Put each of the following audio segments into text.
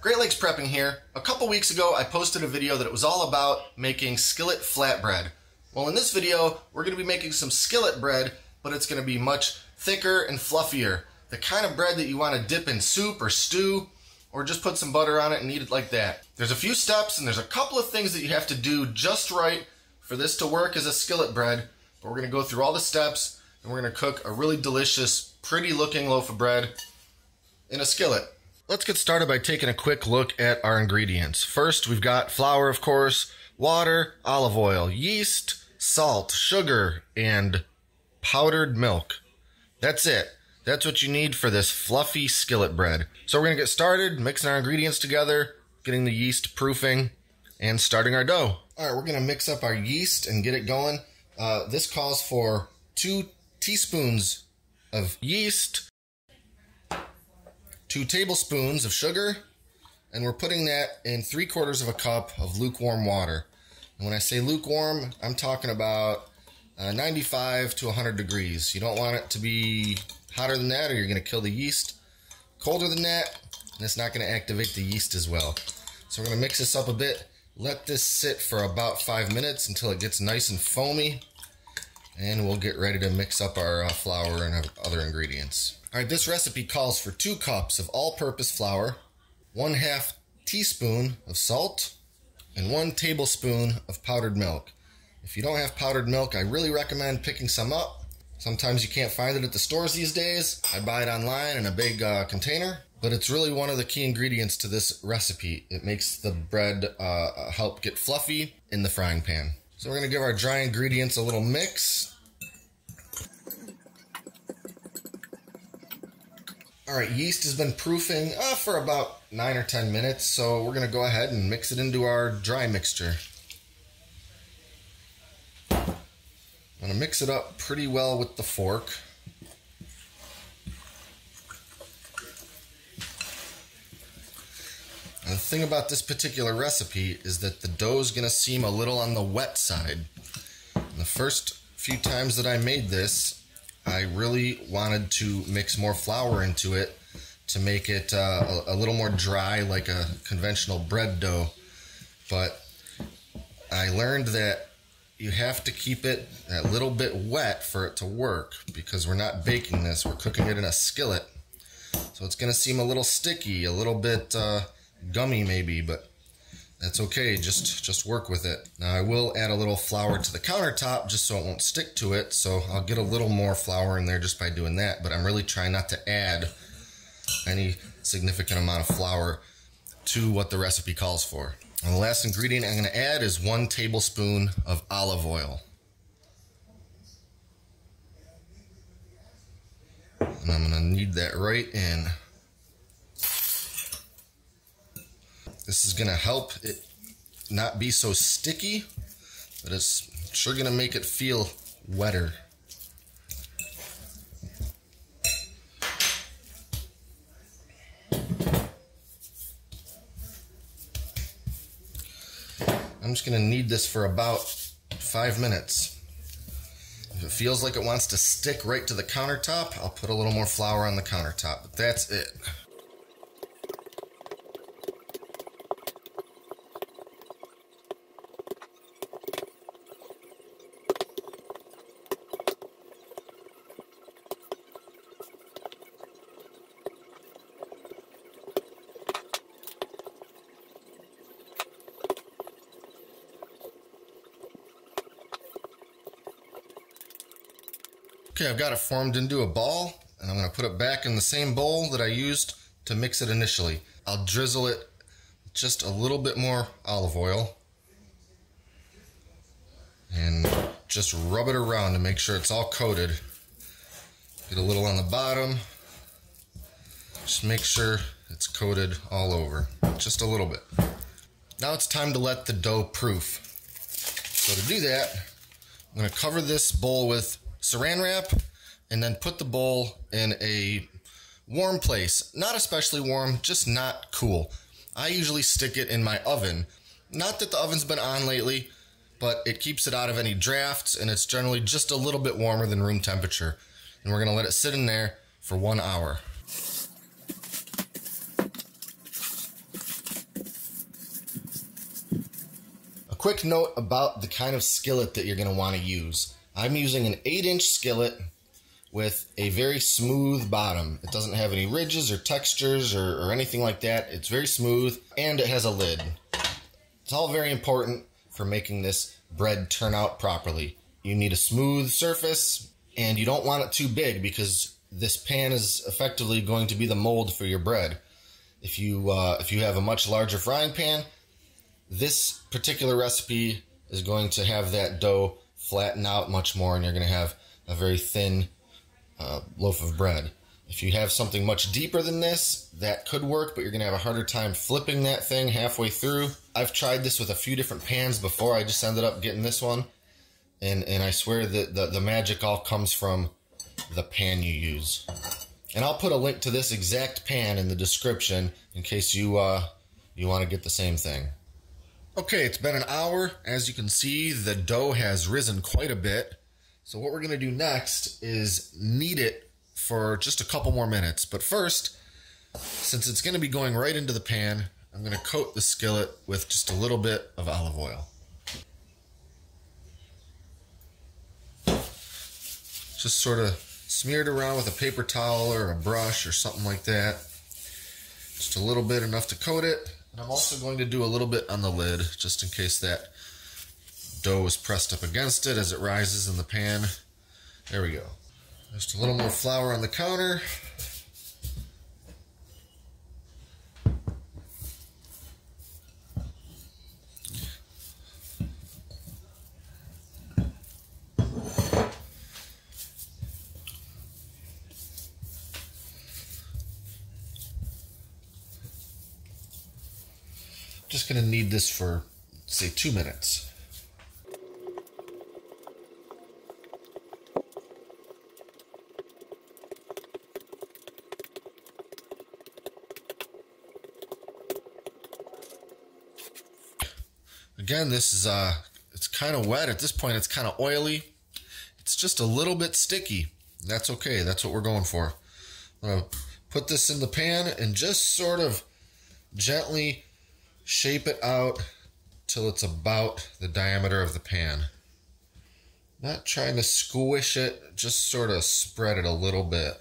Great Lakes Prepping here. A couple weeks ago, I posted a video that it was all about making skillet flatbread. Well, in this video, we're going to be making some skillet bread, but it's going to be much thicker and fluffier. The kind of bread that you want to dip in soup or stew, or just put some butter on it and eat it like that. There's a few steps and there's a couple of things that you have to do just right for this to work as a skillet bread, but we're going to go through all the steps and we're going to cook a really delicious, pretty looking loaf of bread in a skillet. Let's get started by taking a quick look at our ingredients. First, we've got flour, of course, water, olive oil, yeast, salt, sugar, and powdered milk. That's it. That's what you need for this fluffy skillet bread. So we're going to get started mixing our ingredients together, getting the yeast proofing, and starting our dough. All right, we're going to mix up our yeast and get it going. Uh, this calls for two teaspoons of yeast, two tablespoons of sugar, and we're putting that in three quarters of a cup of lukewarm water. And when I say lukewarm, I'm talking about uh, 95 to 100 degrees. You don't want it to be hotter than that or you're going to kill the yeast. Colder than that, and it's not going to activate the yeast as well. So we're going to mix this up a bit. Let this sit for about five minutes until it gets nice and foamy. And we'll get ready to mix up our uh, flour and other ingredients. All right, this recipe calls for two cups of all-purpose flour, one half teaspoon of salt, and one tablespoon of powdered milk. If you don't have powdered milk, I really recommend picking some up. Sometimes you can't find it at the stores these days. I buy it online in a big uh, container, but it's really one of the key ingredients to this recipe. It makes the bread uh, help get fluffy in the frying pan. So we're gonna give our dry ingredients a little mix. All right, yeast has been proofing uh, for about nine or 10 minutes, so we're gonna go ahead and mix it into our dry mixture. I'm to mix it up pretty well with the fork. And the thing about this particular recipe is that the dough is to seem a little on the wet side. And the first few times that I made this, I really wanted to mix more flour into it to make it uh, a, a little more dry like a conventional bread dough. But I learned that you have to keep it a little bit wet for it to work because we're not baking this, we're cooking it in a skillet. So it's going to seem a little sticky, a little bit uh, gummy maybe, but that's okay, just, just work with it. Now I will add a little flour to the countertop just so it won't stick to it, so I'll get a little more flour in there just by doing that, but I'm really trying not to add any significant amount of flour to what the recipe calls for. And the last ingredient I'm going to add is one tablespoon of olive oil. And I'm going to knead that right in. This is to help it not be so sticky, but it's sure to make it feel wetter. I'm just to knead this for about five minutes. If it feels like it wants to stick right to the countertop, I'll put a little more flour on the countertop, but that's it. Okay, I've got it formed into a ball and I'm going to put it back in the same bowl that I used to mix it initially. I'll drizzle it just a little bit more olive oil and just rub it around to make sure it's all coated. Get a little on the bottom. Just make sure it's coated all over, just a little bit. Now it's time to let the dough proof. So to do that, I'm going to cover this bowl with saran wrap, and then put the bowl in a warm place. Not especially warm, just not cool. I usually stick it in my oven. Not that the oven's been on lately, but it keeps it out of any drafts and it's generally just a little bit warmer than room temperature. And we're gonna let it sit in there for one hour. A quick note about the kind of skillet that you're gonna wanna use. I'm using an 8 inch skillet with a very smooth bottom. It doesn't have any ridges or textures or, or anything like that. It's very smooth and it has a lid. It's all very important for making this bread turn out properly. You need a smooth surface and you don't want it too big because this pan is effectively going to be the mold for your bread. If you uh, if you have a much larger frying pan, this particular recipe is going to have that dough flatten out much more and you're going to have a very thin uh, loaf of bread. If you have something much deeper than this, that could work, but you're going to have a harder time flipping that thing halfway through. I've tried this with a few different pans before. I just ended up getting this one. And, and I swear that the, the magic all comes from the pan you use. And I'll put a link to this exact pan in the description in case you, uh, you want to get the same thing. Okay, it's been an hour. As you can see, the dough has risen quite a bit. So what we're going to do next is knead it for just a couple more minutes. But first, since it's going to be going right into the pan, I'm going to coat the skillet with just a little bit of olive oil. Just sort of smear it around with a paper towel or a brush or something like that. Just a little bit enough to coat it. And I'm also going to do a little bit on the lid just in case that dough is pressed up against it as it rises in the pan. There we go. Just a little more flour on the counter. Just going to knead this for, say, two minutes. Again, this is uh, it's kind of wet. At this point, it's kind of oily. It's just a little bit sticky. That's okay. That's what we're going for. I'm gonna put this in the pan and just sort of gently shape it out till it's about the diameter of the pan. Not trying to squish it, just sort of spread it a little bit.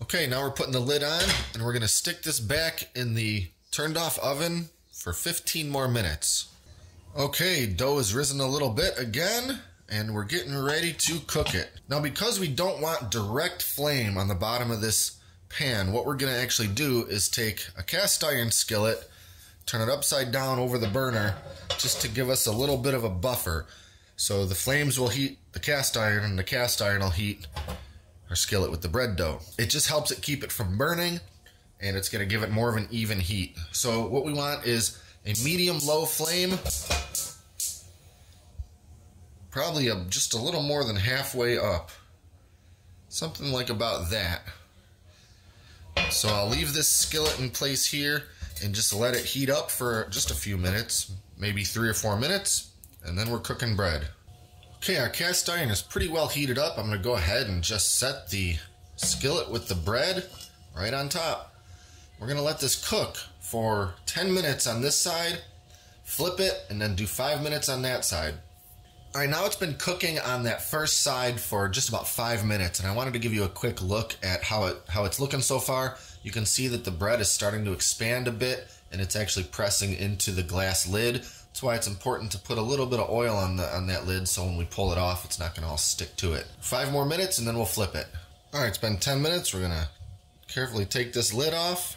Okay, now we're putting the lid on and we're gonna stick this back in the turned off oven for 15 more minutes. Okay, dough has risen a little bit again and we're getting ready to cook it. Now because we don't want direct flame on the bottom of this pan, what we're gonna actually do is take a cast iron skillet, turn it upside down over the burner just to give us a little bit of a buffer. So the flames will heat the cast iron and the cast iron will heat our skillet with the bread dough. It just helps it keep it from burning and it's gonna give it more of an even heat. So what we want is a medium low flame, probably a, just a little more than halfway up. Something like about that. So I'll leave this skillet in place here and just let it heat up for just a few minutes, maybe three or four minutes, and then we're cooking bread. Okay, our cast iron is pretty well heated up. I'm to go ahead and just set the skillet with the bread right on top. We're to let this cook for 10 minutes on this side, flip it, and then do 5 minutes on that side. All right, now it's been cooking on that first side for just about 5 minutes, and I wanted to give you a quick look at how it how it's looking so far. You can see that the bread is starting to expand a bit, and it's actually pressing into the glass lid. That's why it's important to put a little bit of oil on the on that lid so when we pull it off, it's not going to all stick to it. Five more minutes and then we'll flip it. All right, it's been 10 minutes. We're going to carefully take this lid off.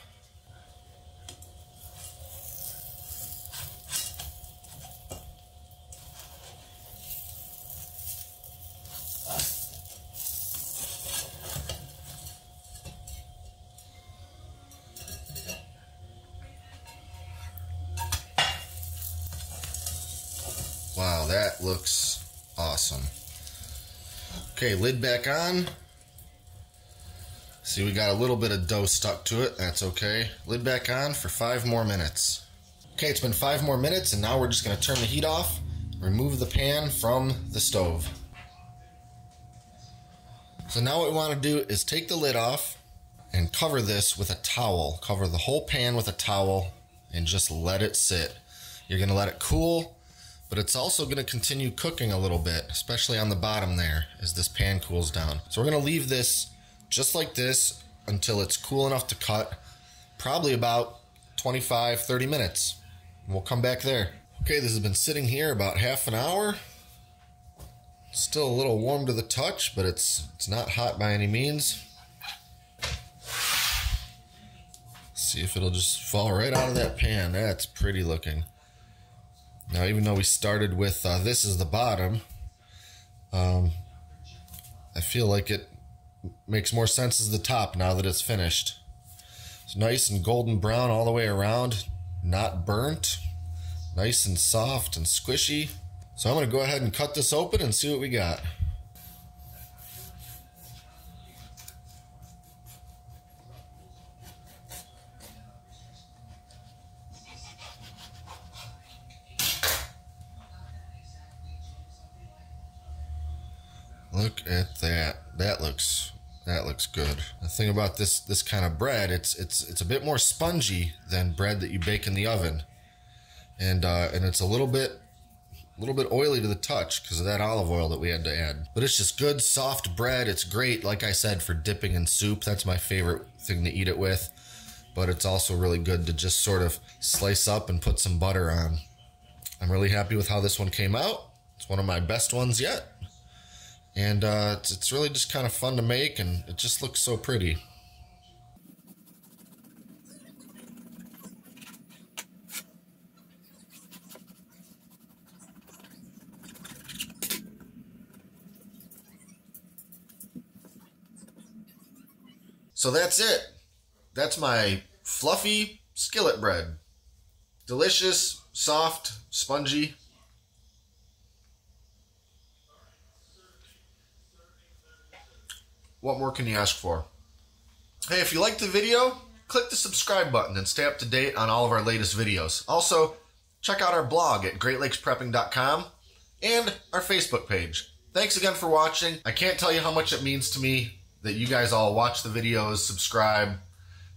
Looks awesome. Okay, lid back on. See, we got a little bit of dough stuck to it. That's okay. Lid back on for five more minutes. Okay, it's been five more minutes, and now we're just going to turn the heat off, remove the pan from the stove. So now what we want to do is take the lid off and cover this with a towel. Cover the whole pan with a towel and just let it sit. You're gonna let it cool, but it's also gonna continue cooking a little bit, especially on the bottom there as this pan cools down. So we're gonna leave this just like this until it's cool enough to cut, probably about 25, 30 minutes. We'll come back there. Okay, this has been sitting here about half an hour. Still a little warm to the touch, but it's it's not hot by any means. See if it'll just fall right out of that pan. That's pretty looking. Now, even though we started with uh, this is the bottom, um, I feel like it makes more sense as the top now that it's finished. It's nice and golden brown all the way around, not burnt, nice and soft and squishy. So I'm to go ahead and cut this open and see what we got. Look at that. That looks that looks good. The thing about this this kind of bread, it's it's it's a bit more spongy than bread that you bake in the oven, and uh, and it's a little bit a little bit oily to the touch because of that olive oil that we had to add. But it's just good soft bread. It's great, like I said, for dipping in soup. That's my favorite thing to eat it with. But it's also really good to just sort of slice up and put some butter on. I'm really happy with how this one came out. It's one of my best ones yet and uh, it's, it's really just kind of fun to make and it just looks so pretty. So that's it. That's my fluffy skillet bread. Delicious, soft, spongy, What more can you ask for? Hey, if you liked the video, click the subscribe button and stay up to date on all of our latest videos. Also, check out our blog at greatlakesprepping.com and our Facebook page. Thanks again for watching. I can't tell you how much it means to me that you guys all watch the videos, subscribe,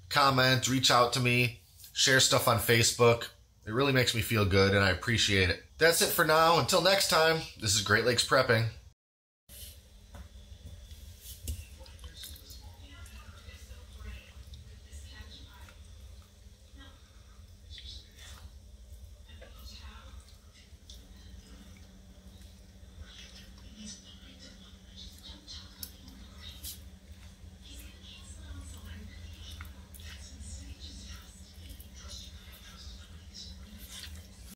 comment, reach out to me, share stuff on Facebook. It really makes me feel good and I appreciate it. That's it for now. Until next time, this is Great Lakes Prepping.